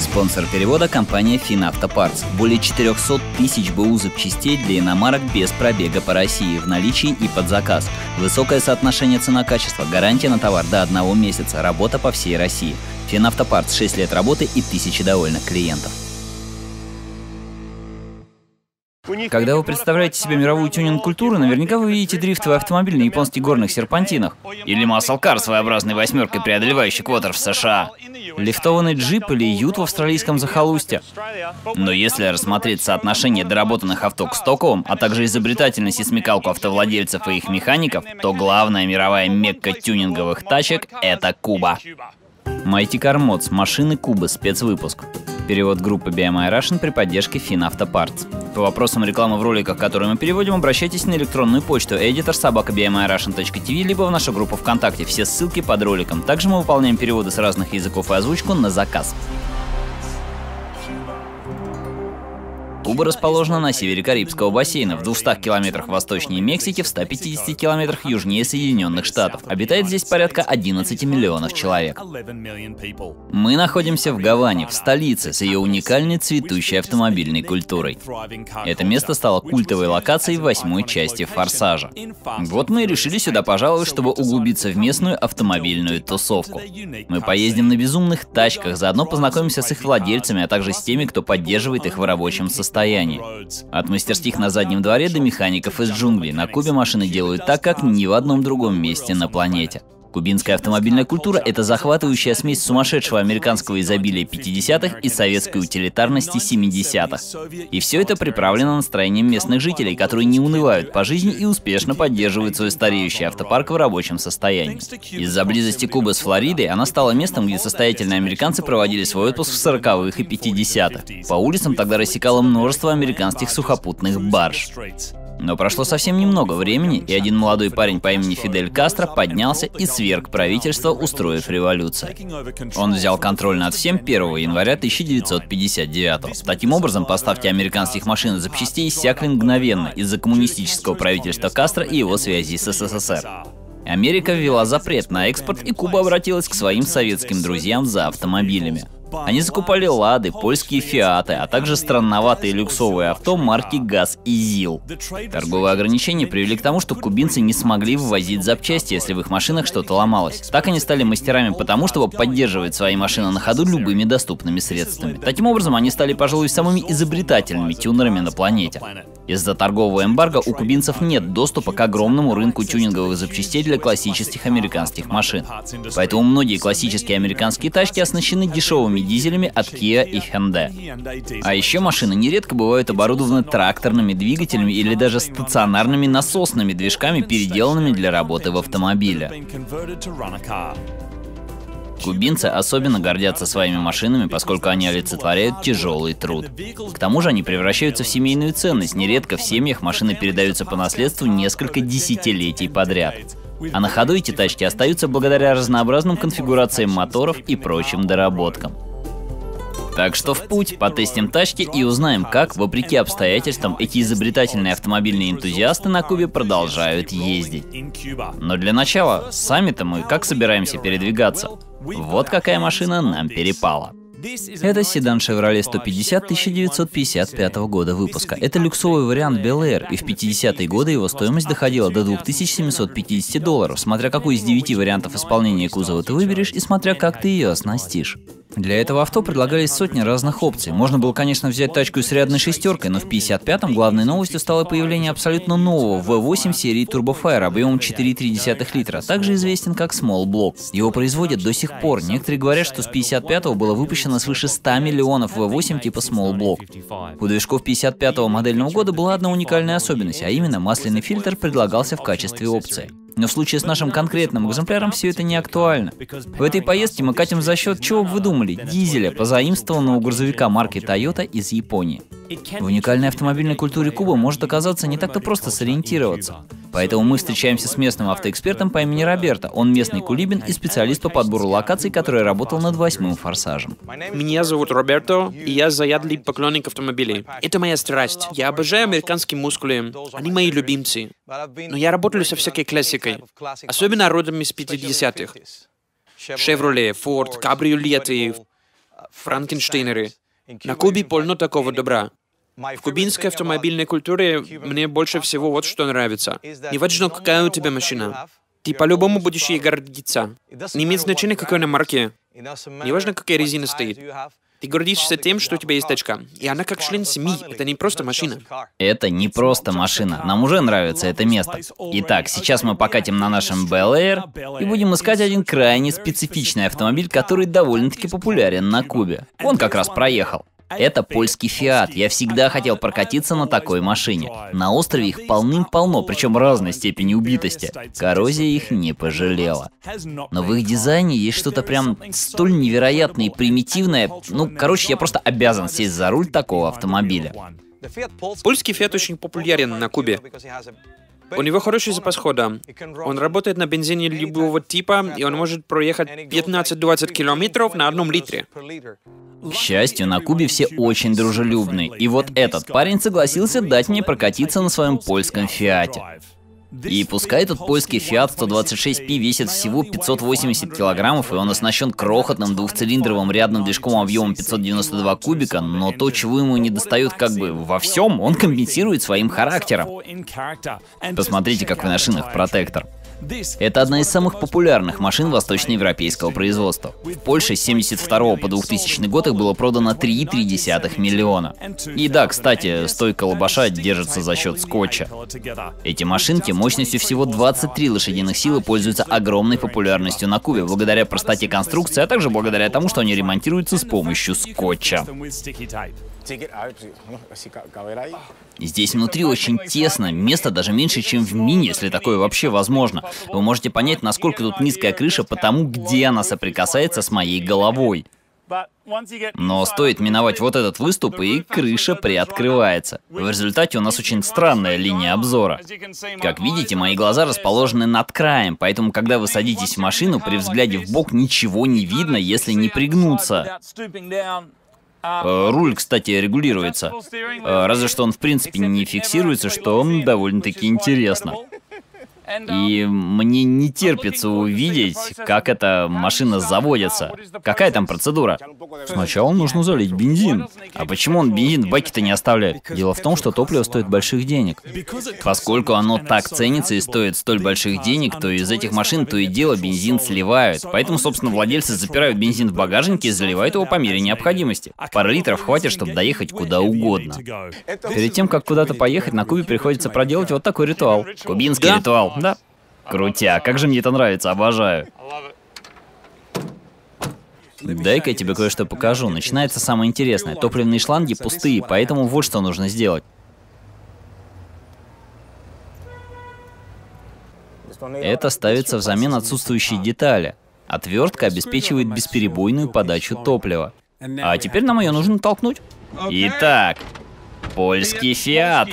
Спонсор перевода – компания «Финавтопартс». Более 400 тысяч БУ запчастей для иномарок без пробега по России в наличии и под заказ. Высокое соотношение цена-качество, гарантия на товар до одного месяца, работа по всей России. «Финавтопартс» 6 лет работы и тысячи довольных клиентов. Когда вы представляете себе мировую тюнинг-культуру, наверняка вы видите дрифтовый автомобиль на японских горных серпантинах. Или маслкар своеобразной восьмеркой, преодолевающий квотер в США. Лифтованный джип или ют в австралийском захолустье. Но если рассмотреть соотношение доработанных авто к стоковым, а также изобретательность и смекалку автовладельцев и их механиков, то главная мировая мекка тюнинговых тачек — это Куба. Mighty Car Mods. Машины Кубы. Спецвыпуск. Перевод группы BMI Russian при поддержке FinAutoParts. По вопросам рекламы в роликах, которые мы переводим, обращайтесь на электронную почту editor собака либо в нашу группу ВКонтакте. Все ссылки под роликом. Также мы выполняем переводы с разных языков и озвучку на заказ. Куба расположена на севере Карибского бассейна, в 200 километрах восточнее Мексики, в 150 километрах южнее Соединенных Штатов. Обитает здесь порядка 11 миллионов человек. Мы находимся в Гаване, в столице, с ее уникальной цветущей автомобильной культурой. Это место стало культовой локацией восьмой части «Форсажа». Вот мы и решили сюда пожаловать, чтобы углубиться в местную автомобильную тусовку. Мы поездим на безумных тачках, заодно познакомимся с их владельцами, а также с теми, кто поддерживает их в рабочем состоянии состоянии. От мастерских на заднем дворе до механиков из джунглей на Кубе машины делают так, как ни в одном другом месте на планете. Кубинская автомобильная культура – это захватывающая смесь сумасшедшего американского изобилия 50-х и советской утилитарности 70-х. И все это приправлено настроением местных жителей, которые не унывают по жизни и успешно поддерживают свой стареющий автопарк в рабочем состоянии. Из-за близости Кубы с Флоридой она стала местом, где состоятельные американцы проводили свой отпуск в 40-х и 50-х. По улицам тогда рассекало множество американских сухопутных барж. Но прошло совсем немного времени, и один молодой парень по имени Фидель Кастро поднялся и сверг правительство, устроив революцию. Он взял контроль над всем 1 января 1959 Таким образом, поставки американских машин и запчастей иссякли мгновенно из-за коммунистического правительства Кастро и его связи с СССР. Америка ввела запрет на экспорт, и Куба обратилась к своим советским друзьям за автомобилями. Они закупали «Лады», польские «Фиаты», а также странноватые люксовые авто марки «ГАЗ» и «ЗИЛ». Торговые ограничения привели к тому, что кубинцы не смогли ввозить запчасти, если в их машинах что-то ломалось. Так они стали мастерами потому, чтобы поддерживать свои машины на ходу любыми доступными средствами. Таким образом, они стали, пожалуй, самыми изобретательными тюнерами на планете. Из-за торгового эмбарго у кубинцев нет доступа к огромному рынку тюнинговых запчастей для классических американских машин. Поэтому многие классические американские тачки оснащены дешевыми дизельными дизелями от Kia и Hyundai. А еще машины нередко бывают оборудованы тракторными двигателями или даже стационарными насосными движками, переделанными для работы в автомобиле. Кубинцы особенно гордятся своими машинами, поскольку они олицетворяют тяжелый труд. К тому же они превращаются в семейную ценность. Нередко в семьях машины передаются по наследству несколько десятилетий подряд. А на ходу эти тачки остаются благодаря разнообразным конфигурациям моторов и прочим доработкам. Так что в путь, потестим тачки и узнаем, как, вопреки обстоятельствам, эти изобретательные автомобильные энтузиасты на Кубе продолжают ездить. Но для начала, сами-то мы как собираемся передвигаться? Вот какая машина нам перепала. Это седан Chevrolet 150 1955 года выпуска. Это люксовый вариант Bel Air, и в 50-е годы его стоимость доходила до 2750 долларов, смотря какой из девяти вариантов исполнения кузова ты выберешь и смотря как ты ее оснастишь. Для этого авто предлагались сотни разных опций. Можно было, конечно, взять тачку с рядной шестеркой, но в 55-м главной новостью стало появление абсолютно нового V8 серии Turbofire объемом 4,3 литра, также известен как Small Block. Его производят до сих пор. Некоторые говорят, что с 55-го было выпущено свыше 100 миллионов V8 типа Small Block. У движков 55-го модельного года была одна уникальная особенность, а именно масляный фильтр предлагался в качестве опции. Но в случае с нашим конкретным экземпляром все это не актуально. В этой поездке мы катим за счет, чего вы думали, дизеля, позаимствованного у грузовика марки Toyota из Японии. В уникальной автомобильной культуре Кубы может оказаться не так-то просто сориентироваться. Поэтому мы встречаемся с местным автоэкспертом по имени Роберто. Он местный кулибин и специалист по подбору локаций, который работал над восьмым форсажем. Меня зовут Роберто, и я заядлый поклонник автомобилей. Это моя страсть. Я обожаю американские мускулы. Они мои любимцы. Но я работаю со всякой классикой, особенно родом из 50-х. Chevrolet, Ford, кабриолеты, Франкенштейнеры. На Кубе полно такого добра. В кубинской автомобильной культуре мне больше всего вот что нравится. Неважно, какая у тебя машина. Ты по-любому будешь ей гордиться. Не имеет значения, какой она марки. Неважно, какая резина стоит. Ты гордишься тем, что у тебя есть тачка. И она как член семьи, это не просто машина. Это не просто машина. Нам уже нравится это место. Итак, сейчас мы покатим на нашем Bel Air и будем искать один крайне специфичный автомобиль, который довольно-таки популярен на Кубе. Он как раз проехал. Это польский Фиат. Я всегда хотел прокатиться на такой машине. На острове их полным-полно, причем разной степени убитости. Коррозия их не пожалела. Но в их дизайне есть что-то прям столь невероятное и примитивное. Ну, короче, я просто обязан сесть за руль такого автомобиля. Польский Фиат очень популярен на Кубе. У него хороший запас хода. Он работает на бензине любого типа, и он может проехать 15-20 километров на одном литре. К счастью, на Кубе все очень дружелюбны. И вот этот парень согласился дать мне прокатиться на своем польском Фиате. И пускай этот польский Fiat 126P весит всего 580 килограммов, и он оснащен крохотным двухцилиндровым рядным движком объемом 592 кубика, но то, чего ему не достает как бы во всем, он компенсирует своим характером. Посмотрите, какой на шинах протектор. Это одна из самых популярных машин восточноевропейского производства. В Польше с 72 по 2000 год их было продано 3,3 миллиона. И да, кстати, стойка лобаша держится за счет скотча. Эти машинки мощностью всего 23 лошадиных силы пользуются огромной популярностью на Кубе благодаря простоте конструкции, а также благодаря тому, что они ремонтируются с помощью скотча. Здесь внутри очень тесно, места даже меньше, чем в мини, если такое вообще возможно. Вы можете понять, насколько тут низкая крыша, потому где она соприкасается с моей головой. Но стоит миновать вот этот выступ, и крыша приоткрывается. В результате у нас очень странная линия обзора. Как видите, мои глаза расположены над краем, поэтому когда вы садитесь в машину, при взгляде в бок ничего не видно, если не пригнуться. Э, руль, кстати, регулируется. Э, разве что он в принципе не фиксируется, что довольно-таки интересно. И мне не терпится увидеть, как эта машина заводится. Какая там процедура? Сначала нужно залить бензин. А почему он бензин в баке-то не оставляет? Дело в том, что топливо стоит больших денег. Поскольку оно так ценится и стоит столь больших денег, то из этих машин то и дело бензин сливают. Поэтому, собственно, владельцы запирают бензин в багажнике и заливают его по мере необходимости. Пары литров хватит, чтобы доехать куда угодно. Перед тем, как куда-то поехать, на Кубе приходится проделать вот такой ритуал. Кубинский да? ритуал. Да. Крутя, как же мне это нравится, обожаю. Дай-ка я тебе кое-что покажу. Начинается самое интересное. Топливные шланги пустые, поэтому вот что нужно сделать. Это ставится взамен отсутствующей детали. Отвертка обеспечивает бесперебойную подачу топлива. А теперь нам ее нужно толкнуть. Итак, польский фиат.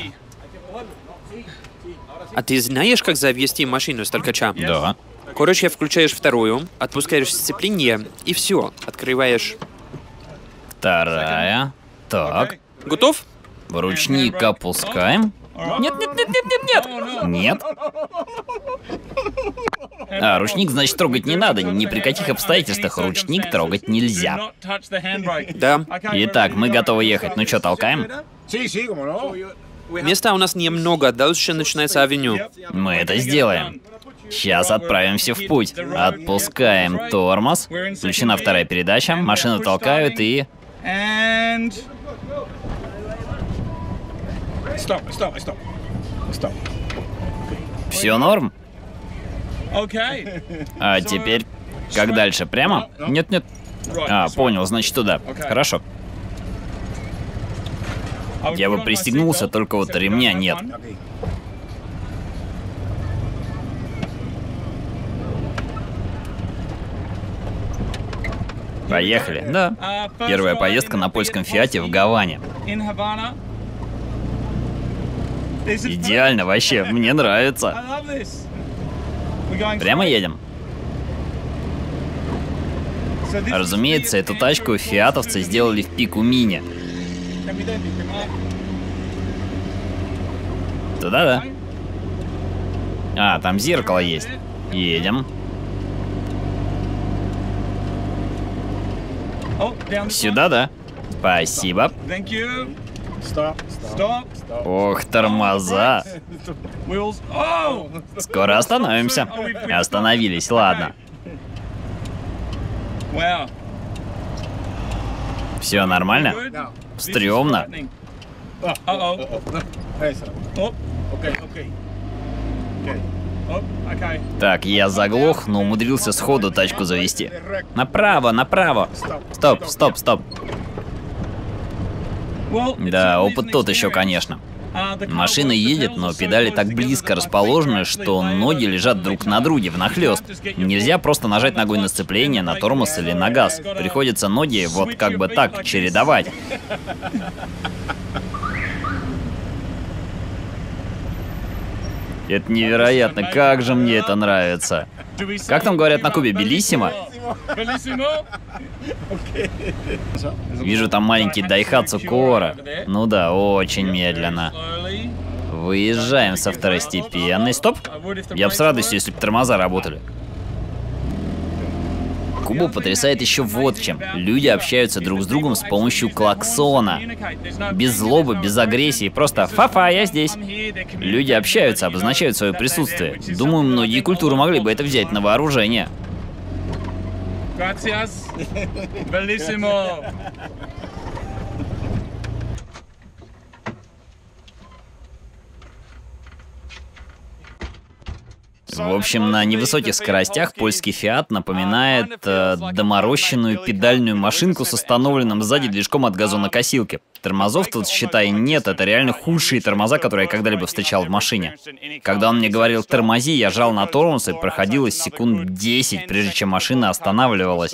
А ты знаешь, как завести машину с толкача? Да. Короче, включаешь вторую, отпускаешь сцепление, и все, открываешь. Вторая. Так. Готов? Ручник опускаем. Нет, нет, нет, нет, нет, нет. Нет. А, ручник, значит, трогать не надо. Ни при каких обстоятельствах ручник трогать нельзя. Да. Итак, мы готовы ехать. Ну что, толкаем? Места у нас немного, дальше начинается авеню. Мы это сделаем. Сейчас отправимся в путь. Отпускаем тормоз. Включена вторая передача. Машину толкают и... Все норм? А теперь как дальше? Прямо? Нет-нет. А, понял, значит туда. Хорошо. Я бы пристегнулся, только вот ремня нет. Поехали. Да. Первая поездка на польском Фиате в Гаване. Идеально вообще, мне нравится. Прямо едем? Разумеется, эту тачку фиатовцы сделали в пику мини. Туда, да? А, там зеркало есть. Едем. Сюда, да? Спасибо. Ох, тормоза. Скоро остановимся. Остановились, ладно. Все нормально? Стремно. Так, я заглох, но умудрился сходу тачку завести. Направо, направо. Стоп, стоп, стоп. Да, опыт тот еще, конечно. Машина едет, но педали так близко расположены, что ноги лежат друг на друге внахлёст. Нельзя просто нажать ногой на сцепление, на тормоз или на газ. Приходится ноги вот как бы так чередовать. Это невероятно, как же мне это нравится. Как там говорят на Кубе, белиссимо? Вижу там маленький Дайхатсу Кора. Ну да, очень медленно. Выезжаем со второстепенной. Стоп! Я бы с радостью, если бы тормоза работали. Кубу потрясает еще вот чем. Люди общаются друг с другом с помощью клаксона. Без злобы, без агрессии, просто «фа-фа, я здесь». Люди общаются, обозначают свое присутствие. Думаю, многие культуры могли бы это взять на вооружение. Gracias. Bellissimo. В общем, на невысоких скоростях польский Фиат напоминает э, доморощенную педальную машинку с установленным сзади движком от газонокосилки. Тормозов тут, считай, нет, это реально худшие тормоза, которые я когда-либо встречал в машине. Когда он мне говорил «тормози», я жал на тормоз и проходилось секунд 10, прежде чем машина останавливалась.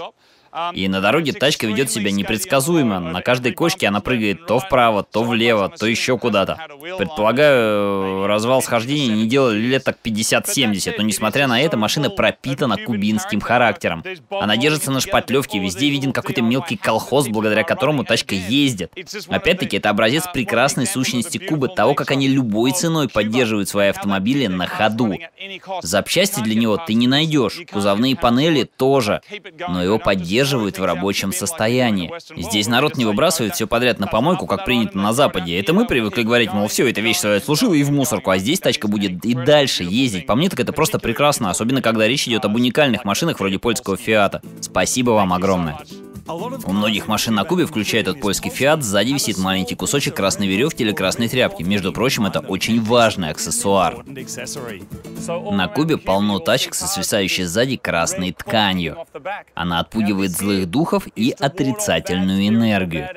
И на дороге тачка ведет себя непредсказуемо. На каждой кочке она прыгает то вправо, то влево, то еще куда-то. Предполагаю, развал схождения не делали лет так 50-70, но несмотря на это, машина пропитана кубинским характером. Она держится на шпатлевке, везде виден какой-то мелкий колхоз, благодаря которому тачка ездит. Опять-таки, это образец прекрасной сущности Кубы, того, как они любой ценой поддерживают свои автомобили на ходу. Запчасти для него ты не найдешь, кузовные панели тоже, но его поддерживают поддерживают в рабочем состоянии. Здесь народ не выбрасывает все подряд на помойку, как принято на Западе. Это мы привыкли говорить, мол, все, эта вещь свою отслужила и в мусорку, а здесь тачка будет и дальше ездить. По мне так это просто прекрасно, особенно когда речь идет об уникальных машинах вроде польского Фиата. Спасибо вам огромное. У многих машин на Кубе, включая этот польский Фиат, сзади висит маленький кусочек красной веревки или красной тряпки. Между прочим, это очень важный аксессуар. На Кубе полно тачек со свисающей сзади красной тканью. Она отпугивает злых духов и отрицательную энергию.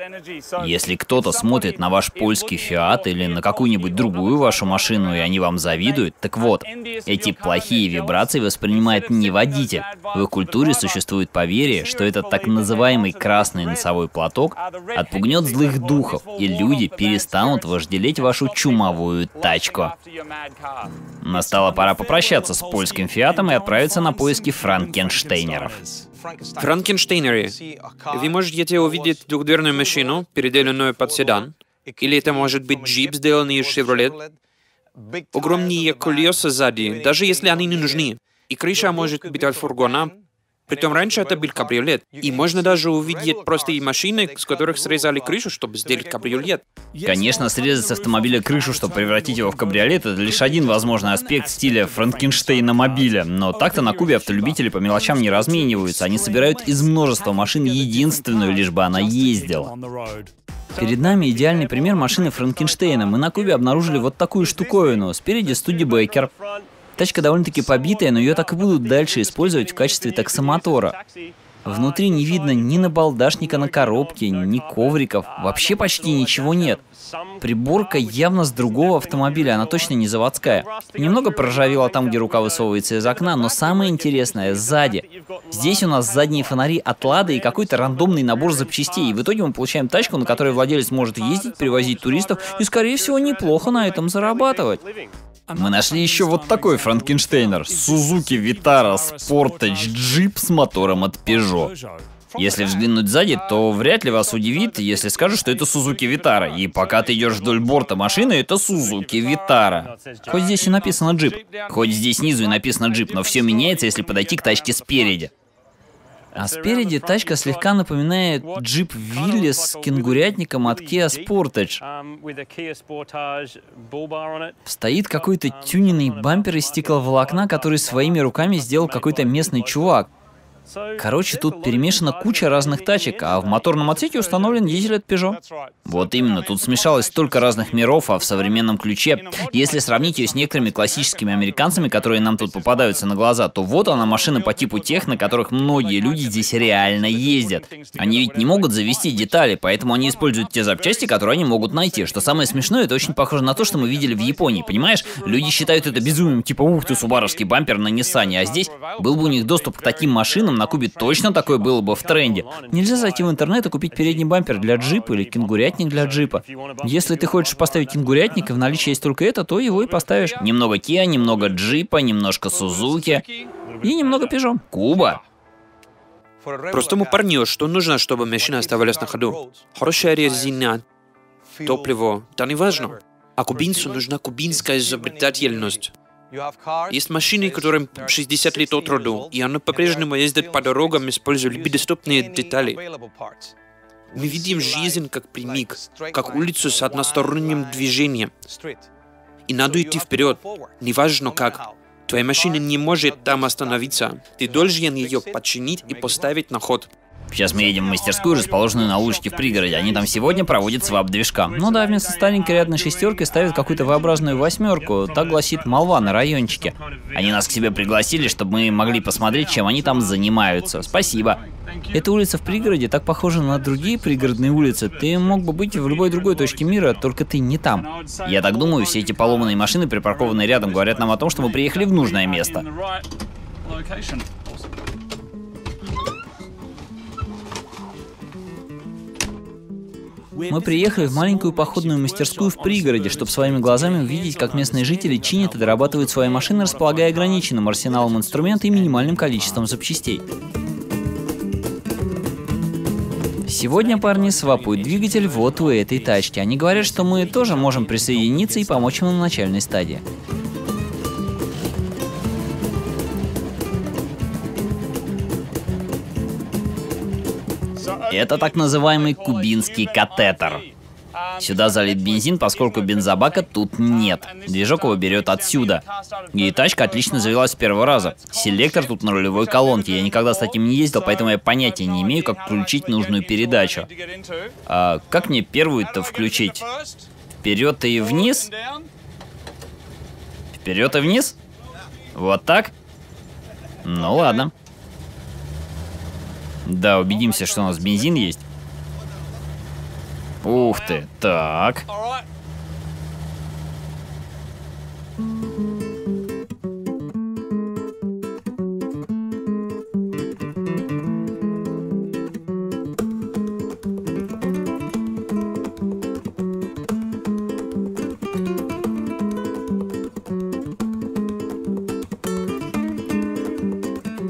Если кто-то смотрит на ваш польский Фиат или на какую-нибудь другую вашу машину, и они вам завидуют, так вот, эти плохие вибрации воспринимает не водитель. В их культуре существует поверье, что это так называемый самый красный носовой платок отпугнет злых духов, и люди перестанут вожделеть вашу чумовую тачку. Настала пора попрощаться с польским фиатом и отправиться на поиски франкенштейнеров. Франкенштейнеры. Вы можете увидеть двухдверную машину, переделанную под седан, или это может быть джип, сделанный из Chevrolet. Огромные колеса сзади, даже если они не нужны. И крыша может быть от фургона, Притом раньше это был кабриолет. И можно даже увидеть простые машины, с которых срезали крышу, чтобы сделать кабриолет. Конечно, срезать с автомобиля крышу, чтобы превратить его в кабриолет, это лишь один возможный аспект стиля Франкенштейна мобиля. Но так-то на Кубе автолюбители по мелочам не размениваются. Они собирают из множества машин единственную, лишь бы она ездила. Перед нами идеальный пример машины Франкенштейна. Мы на Кубе обнаружили вот такую штуковину. Спереди Студебекер. Тачка довольно-таки побитая, но ее так и будут дальше использовать в качестве таксомотора. Внутри не видно ни набалдашника на коробке, ни ковриков, вообще почти ничего нет. Приборка явно с другого автомобиля, она точно не заводская. Немного проржавела там, где рука высовывается из окна, но самое интересное сзади. Здесь у нас задние фонари от Лады и какой-то рандомный набор запчастей. И в итоге мы получаем тачку, на которой владелец может ездить, привозить туристов и, скорее всего, неплохо на этом зарабатывать. Мы нашли еще вот такой Франкенштейнер. Suzuki Vitara Sportage Jeep с мотором от Peugeot. Если взглянуть сзади, то вряд ли вас удивит, если скажу, что это Suzuki Vitara. И пока ты идешь вдоль борта машины, это Suzuki Vitara. Хоть здесь и написано джип, хоть здесь снизу и написано джип, но все меняется, если подойти к тачке спереди. А спереди тачка слегка напоминает джип Виллис с кенгурятником от Kia Sportage. Стоит какой-то тюненный бампер из стекловолокна, который своими руками сделал какой-то местный чувак. Короче, тут перемешана куча разных тачек, а в моторном отсеке установлен дизель от Peugeot. Вот именно, тут смешалось столько разных миров, а в современном ключе. Если сравнить ее с некоторыми классическими американцами, которые нам тут попадаются на глаза, то вот она машина по типу тех, на которых многие люди здесь реально ездят. Они ведь не могут завести детали, поэтому они используют те запчасти, которые они могут найти. Что самое смешное, это очень похоже на то, что мы видели в Японии, понимаешь? Люди считают это безумием, типа, ух ты, субаровский бампер на Ниссане, а здесь был бы у них доступ к таким машинам, на Кубе точно такое было бы в тренде. Нельзя зайти в интернет и купить передний бампер для джипа или кенгурятник для джипа. Если ты хочешь поставить кенгурятник, и в наличии есть только это, то его и поставишь. Немного Kia, немного джипа, немножко Сузуки и немного Peugeot. Куба. Простому парню что нужно, чтобы машина оставалась на ходу? Хорошая резина, топливо, да не важно. А кубинцу нужна кубинская изобретательность. Есть машины, которым 60 лет от роду, и они по-прежнему ездят по дорогам, используя любые доступные детали. Мы видим жизнь как прямик, как улицу с односторонним движением. И надо идти вперед, неважно как. Твоя машина не может там остановиться. Ты должен ее починить и поставить на ход. Сейчас мы едем в мастерскую, расположенную на улочке в пригороде. Они там сегодня проводят свап движка. Ну да, вместо старенькой рядной шестерки ставят какую-то вообразную восьмерку. Так гласит молва на райончике. Они нас к себе пригласили, чтобы мы могли посмотреть, чем они там занимаются. Спасибо. Эта улица в пригороде так похожа на другие пригородные улицы. Ты мог бы быть в любой другой точке мира, только ты не там. Я так думаю, все эти поломанные машины, припаркованные рядом, говорят нам о том, что мы приехали в нужное место. Мы приехали в маленькую походную мастерскую в пригороде, чтобы своими глазами увидеть, как местные жители чинят и дорабатывают свои машины, располагая ограниченным арсеналом инструмента и минимальным количеством запчастей. Сегодня парни свапают двигатель вот у этой тачки. Они говорят, что мы тоже можем присоединиться и помочь им на начальной стадии. Это так называемый кубинский катетер. Сюда залит бензин, поскольку бензобака тут нет. Движок его берет отсюда. И тачка отлично завелась с первого раза. Селектор тут на рулевой колонке. Я никогда с таким не ездил, поэтому я понятия не имею, как включить нужную передачу. А как мне первую-то включить? Вперед и вниз? Вперед и вниз? Вот так? Ну ладно. Да, убедимся, что у нас бензин есть. Ух ты, так.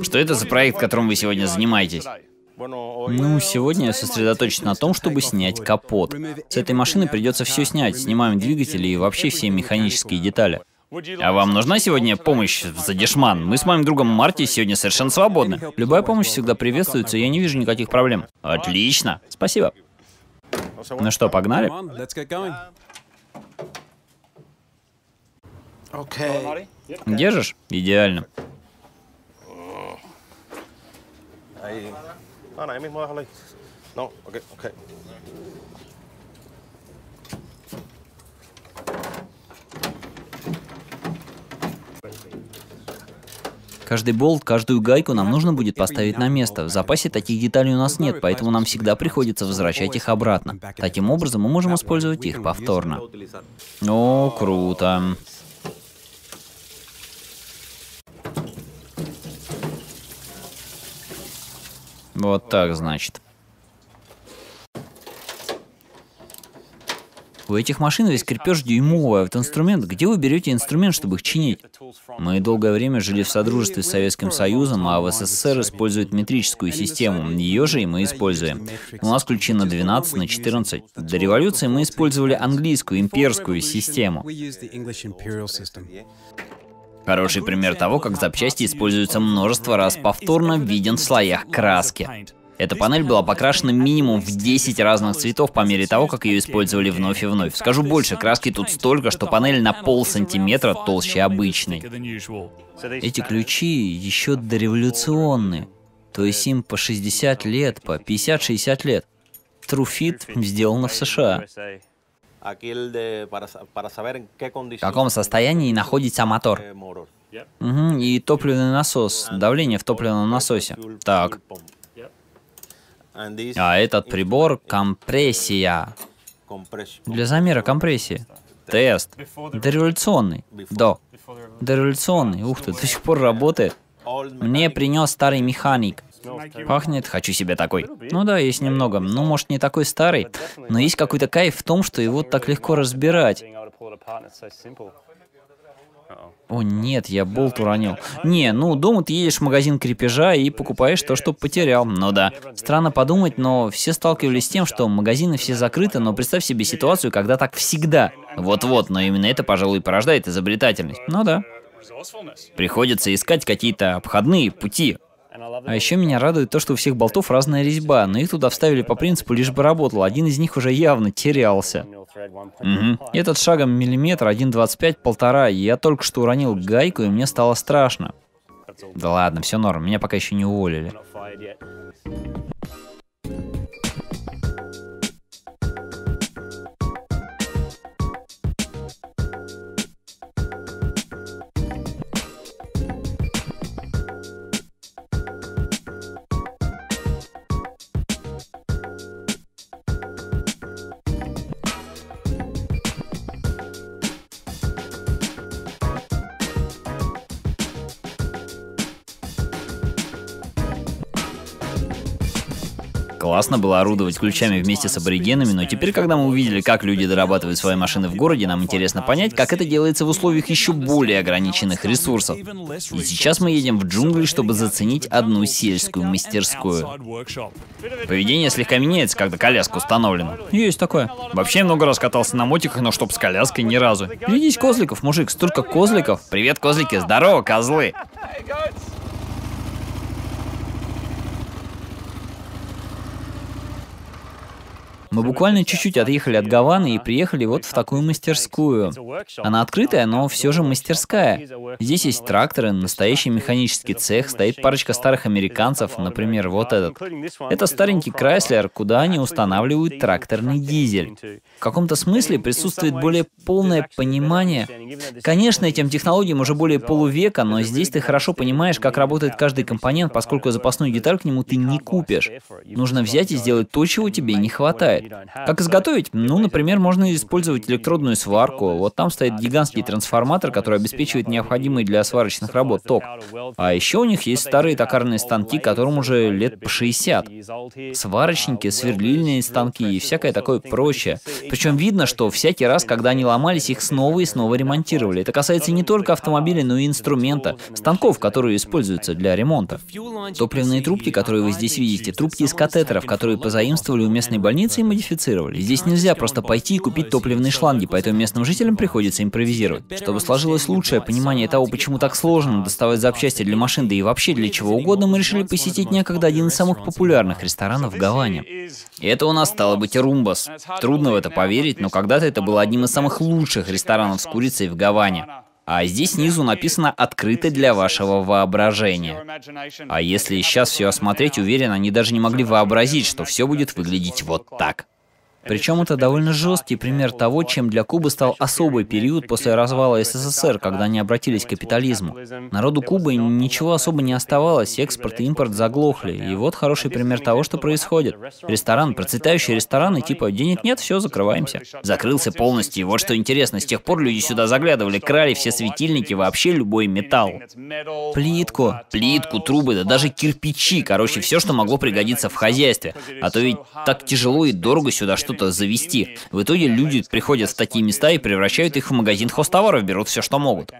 Что это за проект, которым вы сегодня занимаетесь? Ну, сегодня я сосредоточен на том, чтобы снять капот. С этой машины придется все снять. Снимаем двигатели и вообще все механические детали. А вам нужна сегодня помощь в задешман? Мы с моим другом Марти сегодня совершенно свободны. Любая помощь всегда приветствуется, я не вижу никаких проблем. Отлично. Спасибо. Ну что, погнали? Держишь? Идеально. Ah, ahí mismo déjalo ahí. No, ok, ok. Каждый болт, каждую гайку нам нужно будет поставить на место. В запасе таких деталей у нас нет, поэтому нам всегда приходится возвращать их обратно. Таким образом, мы можем использовать их повторно. О, круто. Вот так, значит. У этих машин весь крепеж дюймовый, а вот инструмент, где вы берете инструмент, чтобы их чинить? Мы долгое время жили в содружестве с Советским Союзом, а в СССР используют метрическую систему. Ее же и мы используем. У нас ключи на 12, на 14. До революции мы использовали английскую имперскую систему. Хороший пример того, как запчасти используются множество раз повторно, виден в слоях краски. Эта панель была покрашена минимум в 10 разных цветов по мере того, как ее использовали вновь и вновь. Скажу больше, краски тут столько, что панель на пол сантиметра толще обычной. Эти ключи еще дореволюционные. То есть им по 60 лет, по 50-60 лет. Труфит сделано в США. В каком состоянии находится мотор? Угу, и топливный насос, давление в топливном насосе. Так. А этот прибор — компрессия. Для замера компрессии. Тест. Дореволюционный. Да. Дореволюционный. Ух ты, до сих пор работает. Мне принес старый механик. Пахнет, хочу себе такой. Ну да, есть немного. Ну, может, не такой старый, но есть какой-то кайф в том, что его так легко разбирать. О нет, я болт уронил. Не, ну дома ты едешь в магазин крепежа и покупаешь то, что потерял. Ну да. Странно подумать, но все сталкивались с тем, что магазины все закрыты, но представь себе ситуацию, когда так всегда. Вот-вот, но именно это, пожалуй, порождает изобретательность. Ну да. Приходится искать какие-то обходные пути. А еще меня радует то, что у всех болтов разная резьба, но их туда вставили по принципу лишь бы работал. Один из них уже явно терялся. Угу. Этот шагом миллиметр, 1,25, полтора. Я только что уронил гайку, и мне стало страшно. Да ладно, все норм, меня пока еще не уволили. Классно было орудовать ключами вместе с аборигенами, но теперь, когда мы увидели, как люди дорабатывают свои машины в городе, нам интересно понять, как это делается в условиях еще более ограниченных ресурсов. И сейчас мы едем в джунгли, чтобы заценить одну сельскую мастерскую. Поведение слегка меняется, когда коляска установлена. Есть такое. Вообще много раз катался на мотиках, но чтоб с коляской ни разу. Глядись козликов, мужик, столько козликов. Привет, козлики, здорово, козлы. Мы буквально чуть-чуть отъехали от Гаваны и приехали вот в такую мастерскую. Она открытая, но все же мастерская. Здесь есть тракторы, настоящий механический цех, стоит парочка старых американцев, например, вот этот. Это старенький Крайслер, куда они устанавливают тракторный дизель. В каком-то смысле присутствует более полное понимание. Конечно, этим технологиям уже более полувека, но здесь ты хорошо понимаешь, как работает каждый компонент, поскольку запасную деталь к нему ты не купишь. Нужно взять и сделать то, чего тебе не хватает. Как изготовить? Ну, например, можно использовать электродную сварку. Вот там стоит гигантский трансформатор, который обеспечивает необходимый для сварочных работ ток. А еще у них есть старые токарные станки, которым уже лет по 60. Сварочники, сверлильные станки и всякое такое прочее. Причем видно, что всякий раз, когда они ломались, их снова и снова ремонтировали. Это касается не только автомобилей, но и инструмента, станков, которые используются для ремонта. Топливные трубки, которые вы здесь видите, трубки из катетеров, которые позаимствовали у местной больницы и модифицировали. Здесь нельзя просто пойти и купить топливные шланги, поэтому местным жителям приходится импровизировать. Чтобы сложилось лучшее понимание того, почему так сложно доставать запчасти для машин, да и вообще для чего угодно, мы решили посетить некогда один из самых популярных ресторанов в Гаване. И это у нас стало быть Румбас. Трудно в это поверить, но когда-то это было одним из самых лучших ресторанов с курицей в Гаване. А здесь снизу написано «Открыто для вашего воображения». А если сейчас все осмотреть, уверен, они даже не могли вообразить, что все будет выглядеть вот так. Причем это довольно жесткий пример того, чем для Кубы стал особый период после развала СССР, когда они обратились к капитализму. Народу Кубы ничего особо не оставалось, экспорт и импорт заглохли. И вот хороший пример того, что происходит. Ресторан, процветающий ресторан, и типа денег нет, все, закрываемся. Закрылся полностью, и вот что интересно, с тех пор люди сюда заглядывали, крали все светильники, вообще любой металл. Плитку, плитку, трубы, да даже кирпичи, короче, все, что могло пригодиться в хозяйстве. А то ведь так тяжело и дорого сюда что что-то завести. В итоге люди приходят в такие места и превращают их в магазин хостоваров, берут все, что могут.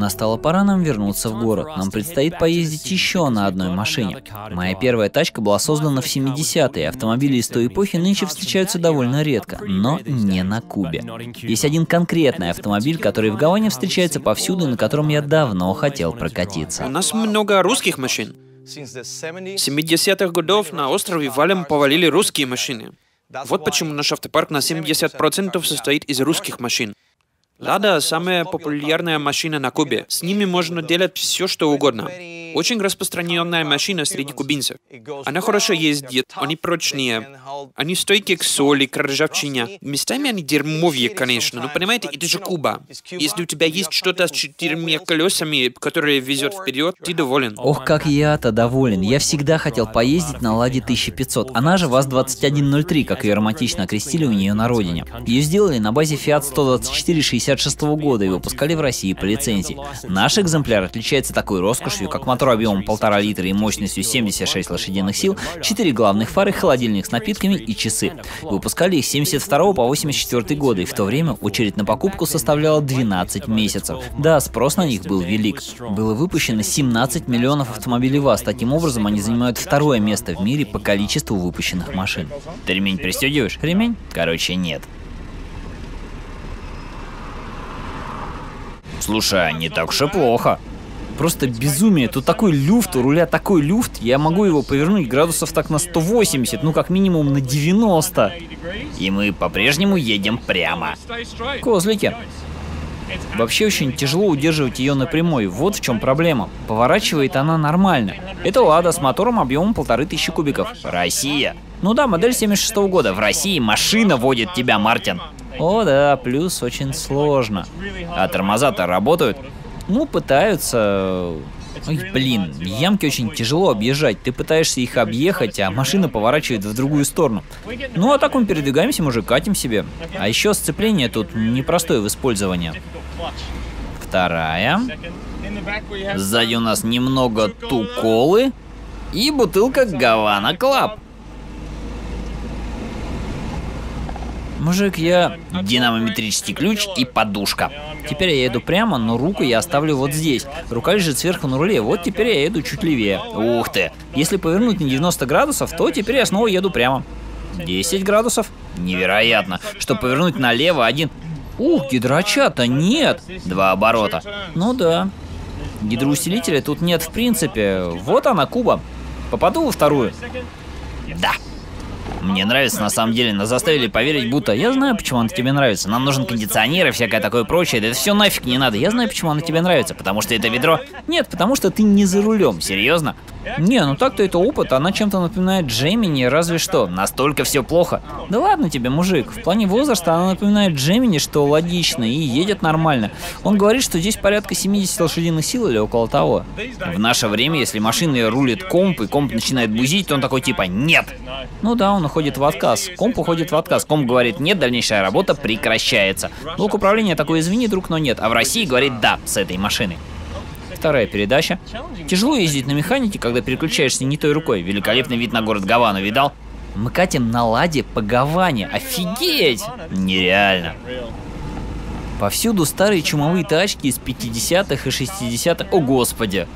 Настала пора нам вернуться в город. Нам предстоит поездить еще на одной машине. Моя первая тачка была создана в 70-е. Автомобили из той эпохи нынче встречаются довольно редко, но не на Кубе. Есть один конкретный автомобиль, который в Гаване встречается повсюду на котором я давно хотел прокатиться. У нас много русских машин. С 70-х годов на острове Валем повалили русские машины. Вот почему наш автопарк на 70% состоит из русских машин. Лада – самая популярная машина на Кубе. С ними можно делать все, что угодно. Очень распространенная машина среди кубинцев. Она хорошо ездит, они прочнее. Они стойкие к соли, к ржавчине. Местами они дерьмовые, конечно, но понимаете, это же Куба. Если у тебя есть что-то с четырьмя колесами, которое везет вперед, ты доволен. Ох, как я-то доволен. Я всегда хотел поездить на Ладе 1500. Она же ВАЗ-2103, как ее романтично окрестили у нее на родине. Ее сделали на базе Fiat 124 66 года и выпускали в России по лицензии. Наш экземпляр отличается такой роскошью, как мотор объемом 1,5 литра и мощностью 76 лошадиных сил, 4 главных фары, холодильник с напитками и часы. Выпускали их с 72 по 84 годы, и в то время очередь на покупку составляла 12 месяцев. Да, спрос на них был велик. Было выпущено 17 миллионов автомобилей ВАЗ. Таким образом, они занимают второе место в мире по количеству выпущенных машин. Ты ремень пристегиваешь? Ремень? Короче, нет. Слушай, а не так уж и плохо. Просто безумие. Тут такой люфт, у руля такой люфт, я могу его повернуть градусов так на 180, ну как минимум на 90. И мы по-прежнему едем прямо. Козлики. Вообще очень тяжело удерживать ее на прямой, вот в чем проблема. Поворачивает она нормально. Это Лада с мотором объемом полторы тысячи кубиков. Россия. Ну да, модель 76 -го года. В России машина водит тебя, Мартин. О да, плюс очень сложно. А тормоза-то работают? Ну, пытаются... Ой, блин, ямки очень тяжело объезжать. Ты пытаешься их объехать, а машина поворачивает в другую сторону. Ну, а так мы передвигаемся, мы уже катим себе. А еще сцепление тут непростое в использовании. Вторая. Сзади у нас немного туколы. И бутылка Havana Club. Мужик, я... Динамометрический ключ и подушка. Теперь я еду прямо, но руку я оставлю вот здесь. Рука лежит сверху на руле, вот теперь я еду чуть левее. Ух ты! Если повернуть на 90 градусов, то теперь я снова еду прямо. 10 градусов? Невероятно. Что повернуть налево один... Ух, гидрочата нет! Два оборота. Ну да. Гидроусилителя тут нет в принципе. Вот она, Куба. Попаду во вторую? Да. Мне нравится на самом деле, нас заставили поверить, будто я знаю, почему она тебе нравится. Нам нужен кондиционер и всякое такое прочее. Да это все нафиг не надо. Я знаю, почему она тебе нравится. Потому что это ведро? Нет, потому что ты не за рулем. Серьезно? Не, ну так-то это опыт, она чем-то напоминает Джемини, разве что. Настолько все плохо. Да ладно тебе, мужик. В плане возраста она напоминает Джемини, что логично, и едет нормально. Он говорит, что здесь порядка 70 лошадиных сил или около того. В наше время, если машиной рулит комп, и комп начинает бузить, то он такой типа «нет». Ну да, он уходит в отказ. Комп уходит в отказ. Комп говорит «нет, дальнейшая работа прекращается». Блок управления такой «извини, друг, но нет». А в России говорит «да» с этой машины. Вторая передача. Тяжело ездить на механике, когда переключаешься не той рукой. Великолепный вид на город Гавану, видал? Мы катим на ладе по Гаване. Офигеть! Нереально. Повсюду старые чумовые тачки из 50-х и 60-х. О, господи!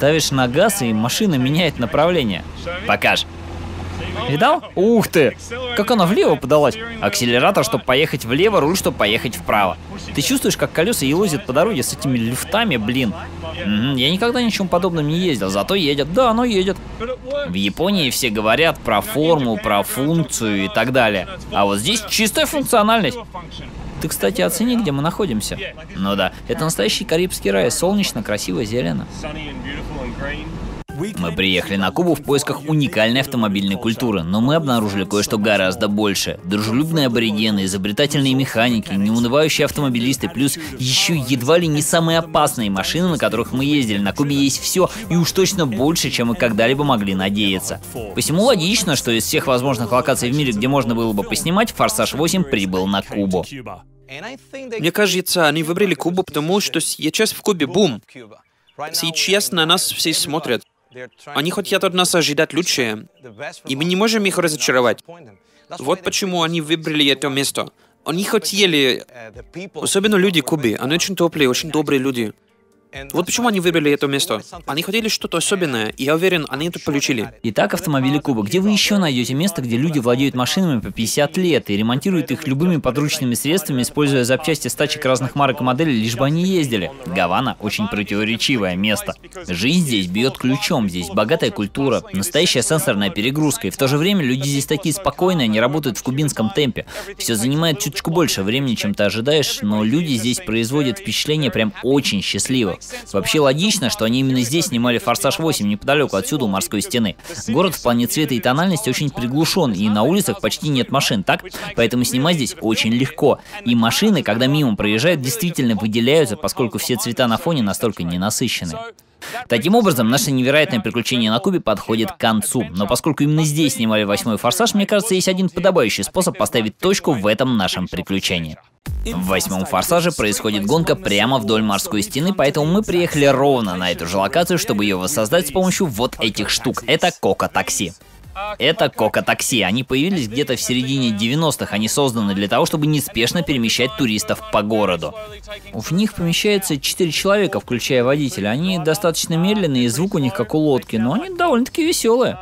Давишь на газ, и машина меняет направление. Покаж. Видал? Ух ты! Как она влево подалась. Акселератор, чтобы поехать влево, руль, чтобы поехать вправо. Ты чувствуешь, как колеса елозят по дороге с этими люфтами, блин. М-м, я никогда ничем подобным не ездил, зато едет. Да, оно едет. В Японии все говорят про форму, про функцию и так далее. А вот здесь чистая функциональность. Ты, кстати, оцени, где мы находимся. Ну да, это настоящий Карибский рай. Солнечно, красиво, зелено. Мы приехали на Кубу в поисках уникальной автомобильной культуры, но мы обнаружили кое-что гораздо больше. Дружелюбные аборигены, изобретательные механики, неунывающие автомобилисты, плюс еще едва ли не самые опасные машины, на которых мы ездили. На Кубе есть все, и уж точно больше, чем мы когда-либо могли надеяться. Посему логично, что из всех возможных локаций в мире, где можно было бы поснимать, Форсаж 8 прибыл на Кубу. Мне кажется, они выбрали Кубу, потому что сейчас в Кубе бум. Сейчас на нас все смотрят. Они хотят от нас ожидать лучшее, и мы не можем их разочаровать. Вот почему они выбрали это место. Они хотели, особенно люди Кубы, они очень теплые, очень добрые люди. Вот почему они выбрали это место. Они хотели что-то особенное, и я уверен, они это получили. Итак, автомобили Куба. Где вы еще найдете место, где люди владеют машинами по 50 лет и ремонтируют их любыми подручными средствами, используя запчасти с тачек разных марок и моделей, лишь бы они ездили? Гавана – очень противоречивое место. Жизнь здесь бьет ключом, здесь богатая культура, настоящая сенсорная перегрузка, и в то же время люди здесь такие спокойные, они работают в кубинском темпе. Все занимает чуточку больше времени, чем ты ожидаешь, но люди здесь производят впечатление прям очень счастливых. Вообще логично, что они именно здесь снимали «Форсаж 8», неподалеку отсюда у морской стены. Город в плане цвета и тональности очень приглушен, и на улицах почти нет машин, так? Поэтому снимать здесь очень легко. И машины, когда мимо проезжают, действительно выделяются, поскольку все цвета на фоне настолько ненасыщены. Таким образом, наше невероятное приключение на Кубе подходит к концу. Но поскольку именно здесь снимали восьмой форсаж, мне кажется, есть один подобающий способ поставить точку в этом нашем приключении. В восьмом форсаже происходит гонка прямо вдоль морской стены, поэтому мы приехали ровно на эту же локацию, чтобы ее воссоздать с помощью вот этих штук. Это Кока-такси. Это Кока-такси. Они появились где-то в середине 90-х. Они созданы для того, чтобы неспешно перемещать туристов по городу. В них помещается 4 человека, включая водителя. Они достаточно медленные, и звук у них как у лодки, но они довольно-таки веселые.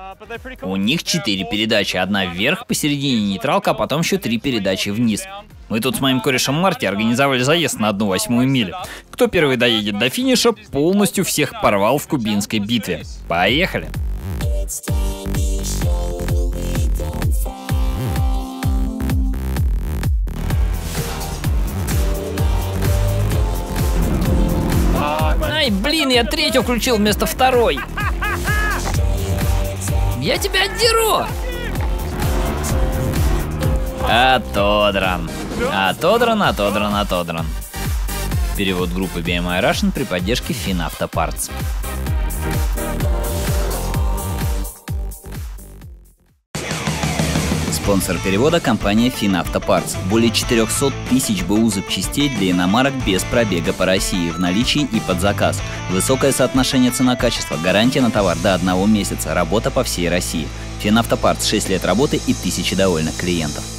У них 4 передачи. Одна вверх, посередине нейтралка, а потом еще 3 передачи вниз. Мы тут с моим корешем Марти организовали заезд на одну восьмую милю. Кто первый доедет до финиша, полностью всех порвал в кубинской битве. Поехали! Ай, блин, я третью включил вместо второй. Я тебя отдеру. Атодран. Атодран, Атодран, Атодран. Перевод группы BMI Russian при поддержке FinAutoParts. Спонсор перевода – компания FinAutoParts. Более 400 тысяч БУ запчастей для иномарок без пробега по России в наличии и под заказ. Высокое соотношение цена-качество, гарантия на товар до одного месяца, работа по всей России. FinAutoParts – 6 лет работы и тысячи довольных клиентов.